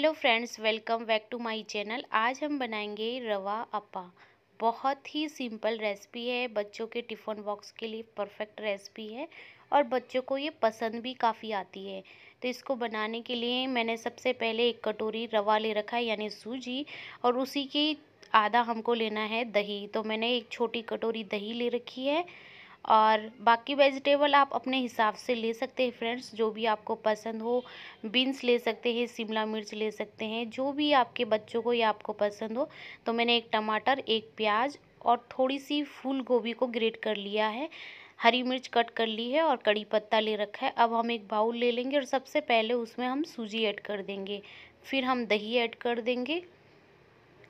Hello friends, welcome back to my channel. आज हम बनाएँगे रवा अपा बहुत ही सिंपल रेसिपी है। बच्चों के टिफ़िन बॉक्स के लिए परफेक्ट रेसिपी है और बच्चों को ये पसंद भी काफ़ी आती है। तो इसको बनाने के लिए मैंने सबसे पहले एक कटोरी रवा ले रखा है, यानी सूजी, और उसी की आधा हमको लेना है दही। तो मैंने एक छोटी कटोरी दही ले रखी है और बाकी वेजिटेबल आप अपने हिसाब से ले सकते हैं फ्रेंड्स, जो भी आपको पसंद हो। बीन्स ले सकते हैं, शिमला मिर्च ले सकते हैं, जो भी आपके बच्चों को या आपको पसंद हो। तो मैंने एक टमाटर, एक प्याज और थोड़ी सी फूल गोभी को ग्रेट कर लिया है। हरी मिर्च कट कर ली है और कड़ी पत्ता ले रखा है। अब हम एक बाउल ले लेंगे और सबसे पहले उसमें हम सूजी ऐड कर देंगे। फिर हम दही ऐड कर देंगे।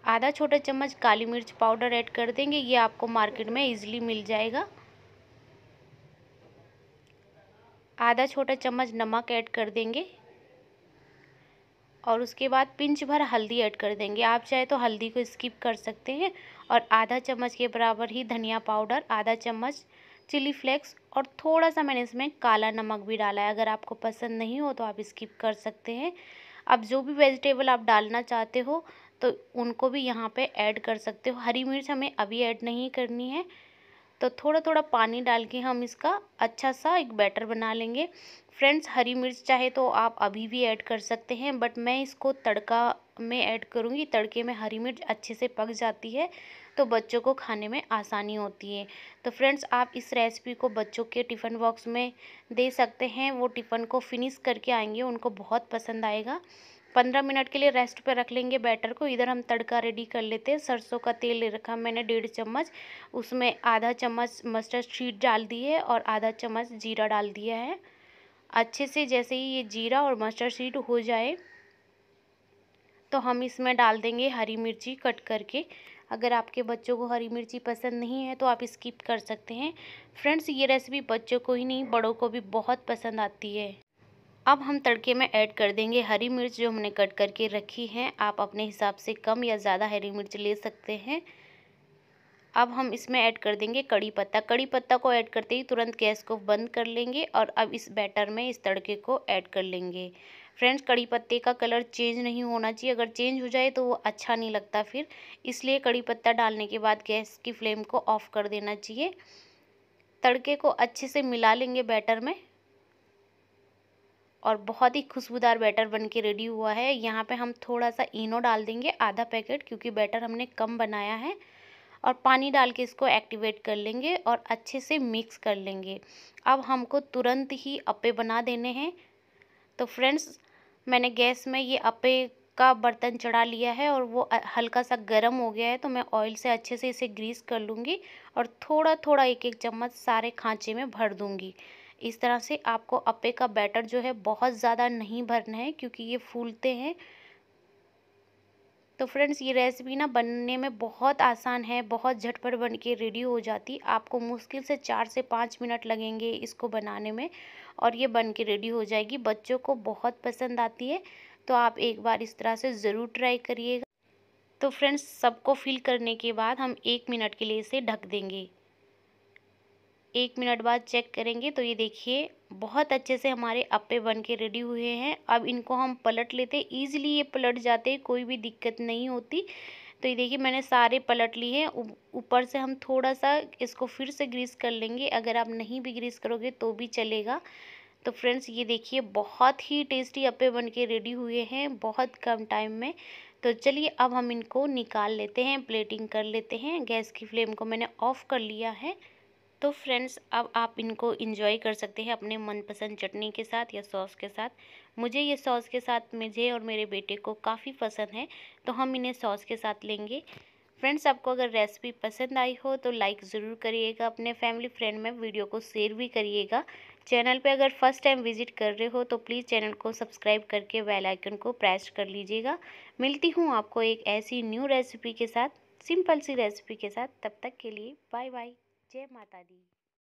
आधा छोटा चम्मच काली मिर्च पाउडर ऐड कर देंगे। ये आपको मार्केट में ईजिली मिल जाएगा। आधा छोटा चम्मच नमक ऐड कर देंगे और उसके बाद पिंच भर हल्दी ऐड कर देंगे। आप चाहे तो हल्दी को स्किप कर सकते हैं और आधा चम्मच के बराबर ही धनिया पाउडर, आधा चम्मच चिली फ्लेक्स और थोड़ा सा मैंने इसमें काला नमक भी डाला है। अगर आपको पसंद नहीं हो तो आप स्किप कर सकते हैं। अब जो भी वेजिटेबल आप डालना चाहते हो तो उनको भी यहाँ पे ऐड कर सकते हो। हरी मिर्च हमें अभी ऐड नहीं करनी है। तो थोड़ा थोड़ा पानी डाल के हम इसका अच्छा सा एक बैटर बना लेंगे। फ्रेंड्स, हरी मिर्च चाहे तो आप अभी भी ऐड कर सकते हैं, बट मैं इसको तड़का में ऐड करूँगी। तड़के में हरी मिर्च अच्छे से पक जाती है तो बच्चों को खाने में आसानी होती है। तो फ्रेंड्स, आप इस रेसिपी को बच्चों के टिफ़िन बॉक्स में दे सकते हैं। वो टिफ़िन को फिनिश करके आएँगे, उनको बहुत पसंद आएगा। पंद्रह मिनट के लिए रेस्ट पे रख लेंगे बैटर को। इधर हम तड़का रेडी कर लेते हैं। सरसों का तेल ले रखा मैंने डेढ़ चम्मच। उसमें आधा चम्मच मस्टर्ड शीट डाल दी है और आधा चम्मच जीरा डाल दिया है। अच्छे से जैसे ही ये जीरा और मस्टर्ड शीट हो जाए तो हम इसमें डाल देंगे हरी मिर्ची कट करके। अगर आपके बच्चों को हरी मिर्ची पसंद नहीं है तो आप स्किप कर सकते हैं। फ्रेंड्स ये रेसिपी बच्चों को ही नहीं, बड़ों को भी बहुत पसंद आती है। अब हम तड़के में ऐड कर देंगे हरी मिर्च जो हमने कट करके रखी है। आप अपने हिसाब से कम या ज़्यादा हरी मिर्च ले सकते हैं। अब हम इसमें ऐड कर देंगे कड़ी पत्ता। कड़ी पत्ता को ऐड करते ही तुरंत गैस को बंद कर लेंगे और अब इस बैटर में इस तड़के को ऐड कर लेंगे। फ्रेंड्स, कड़ी पत्ते का कलर चेंज नहीं होना चाहिए। अगर चेंज हो जाए तो वो अच्छा नहीं लगता फिर। इसलिए कड़ी पत्ता डालने के बाद गैस की फ्लेम को ऑफ़ कर देना चाहिए। तड़के को अच्छे से मिला लेंगे बैटर में। और बहुत ही खुशबूदार बैटर बन के रेडी हुआ है। यहाँ पे हम थोड़ा सा इनो डाल देंगे आधा पैकेट क्योंकि बैटर हमने कम बनाया है और पानी डाल के इसको एक्टिवेट कर लेंगे और अच्छे से मिक्स कर लेंगे। अब हमको तुरंत ही अप्पे बना देने हैं। तो फ्रेंड्स मैंने गैस में ये अप्पे का बर्तन चढ़ा लिया है और वो हल्का सा गर्म हो गया है तो मैं ऑयल से अच्छे से इसे ग्रीस कर लूँगी और थोड़ा थोड़ा एक एक चम्मच सारे खाँचे में भर दूँगी। इस तरह से आपको अप्पे का बैटर जो है बहुत ज़्यादा नहीं भरना है, क्योंकि ये फूलते हैं। तो फ्रेंड्स, ये रेसिपी ना बनने में बहुत आसान है, बहुत झटपट बन के रेडी हो जाती। आपको मुश्किल से चार से पाँच मिनट लगेंगे इसको बनाने में और ये बन के रेडी हो जाएगी। बच्चों को बहुत पसंद आती है तो आप एक बार इस तरह से ज़रूर ट्राई करिएगा। तो फ्रेंड्स, सबको फिल करने के बाद हम एक मिनट के लिए इसे ढक देंगे। एक मिनट बाद चेक करेंगे। तो ये देखिए, बहुत अच्छे से हमारे अप्पे बन के रेडी हुए हैं। अब इनको हम पलट लेते ईजिली ये पलट जाते कोई भी दिक्कत नहीं होती। तो ये देखिए, मैंने सारे पलट लिए हैं। ऊपर से हम थोड़ा सा इसको फिर से ग्रीस कर लेंगे। अगर आप नहीं भी ग्रीस करोगे तो भी चलेगा। तो फ्रेंड्स ये देखिए, बहुत ही टेस्टी अप्पे बन के रेडी हुए हैं। बहुत कम टाइम में। तो चलिए, अब हम इनको निकाल लेते हैं। प्लेटिंग कर लेते हैं। गैस की फ्लेम को मैंने ऑफ़ कर लिया है। तो फ्रेंड्स, अब आप इनको इंजॉय कर सकते हैं अपने मनपसंद चटनी के साथ या सॉस के साथ। मुझे ये सॉस के साथ मुझे और मेरे बेटे को काफ़ी पसंद है तो हम इन्हें सॉस के साथ लेंगे। फ्रेंड्स, आपको अगर रेसिपी पसंद आई हो तो लाइक ज़रूर करिएगा, अपने फैमिली फ्रेंड में वीडियो को शेयर भी करिएगा। चैनल पे अगर फ़र्स्ट टाइम विज़िट कर रहे हो तो प्लीज़ चैनल को सब्सक्राइब करके बेल आइकन को प्रेस कर लीजिएगा। मिलती हूँ आपको एक ऐसी न्यू रेसिपी के साथ सिंपल सी रेसिपी के साथ। तब तक के लिए बाय बाय જય માતા દી